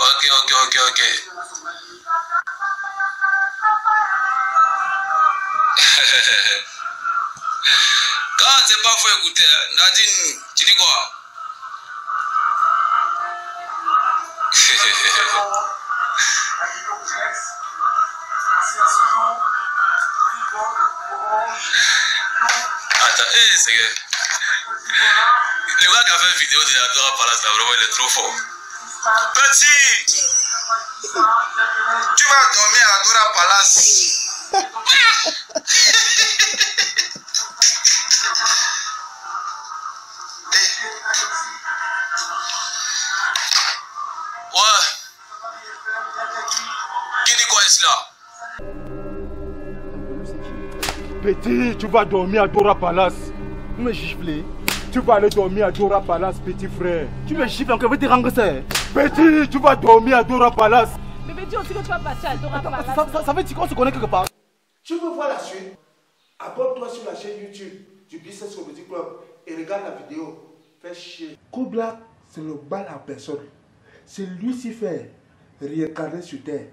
ok, ok, ok. Quand c'est pas faut écouter. Nadine, tu dis quoi Attends, eh, c'est que... Le gars qui a fait une vidéo de Adora Palace, là, vraiment, il est trop fort. Petit Tu vas dormir à Adora Palace. Ouais. Qui dit quoi là Petit, tu vas dormir à Dora Palace. Vous me giflez. Tu vas aller dormir à Dora Palace, petit frère. Tu me gifles encore, je vais te rendre ça. Petit, tu vas dormir à Dora Palace. Bébé, dis aussi que tu vas partir à Dora Palace. Ça, ça, ça veut dire qu'on se connaît quelque part. Tu veux voir la suite? Abonne-toi sur la chaîne YouTube du Business Comedy Club et regarde la vidéo. Fais chier. Koblak, c'est le bal en personne. C'est Lucifer réincarné sur terre.